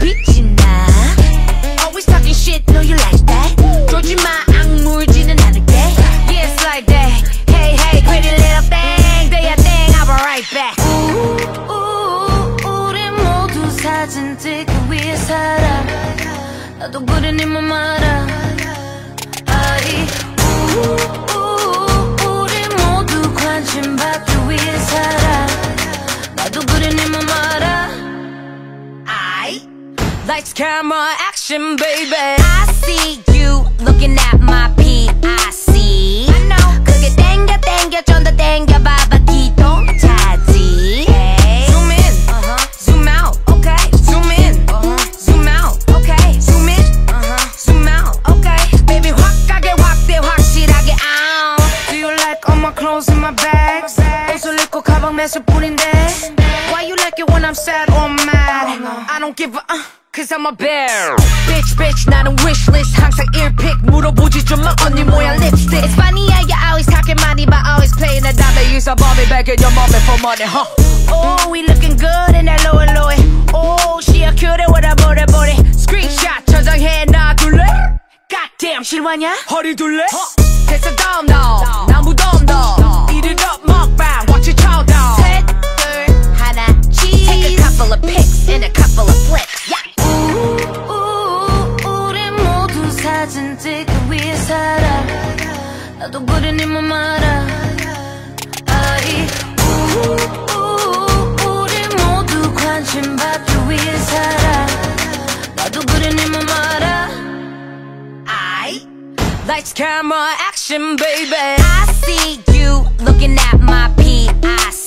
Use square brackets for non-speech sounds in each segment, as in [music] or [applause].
빛이 나. Always talking shit, know you like that. 쫄지 마, 악물지는 않을게. It's like that. Hey, hey, pretty little thing. Day a thing, I'll be right back. 우, 우리 모두 사진 찍기 위해 살아. 나도 그래 말아. 아이, 우, 우, lights, camera, action, baby. I see you looking at my PIC. I know. 그게 땡겨 땡겨 좀 더 땡겨 봐봐 기동차지. Hey. Zoom in, Uh-huh. zoom out, okay. Zoom in, Uh-huh. zoom out, okay. Zoom in, Uh-huh. zoom out, okay. Baby, 확 가게 확대 확실하게 out. Do you like all my clothes in my bags? 옷을 입고 가방 매실 뿐인데. Why you like it when I'm sad or mad? I don't give a uh. Cause I'm a bear Bitch bitch 나는 wishlist 항상 earpick 물어보지 좀마 언니 모양 lipstick It's funny how you always talking money but always playing the dumb. 내 유서 범이 back in your mommy for money huh? Oh, we looking good in that lower lower. Oh, she a cutie with a booty booty. Screenshot 저장해 놔둘래? Goddamn 실화냐? 허리 둘래? 됐어 다음 다음 난 무덤더 살아. 나도 그래 니만 말아. 아이, 우, 우, 우리 모두 관심 받기 위해 살아. 나도 그래 니만 말아. I Lights camera action baby I see you looking at my PIC.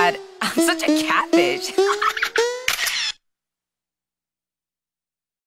god, I'm such a catfish. [laughs]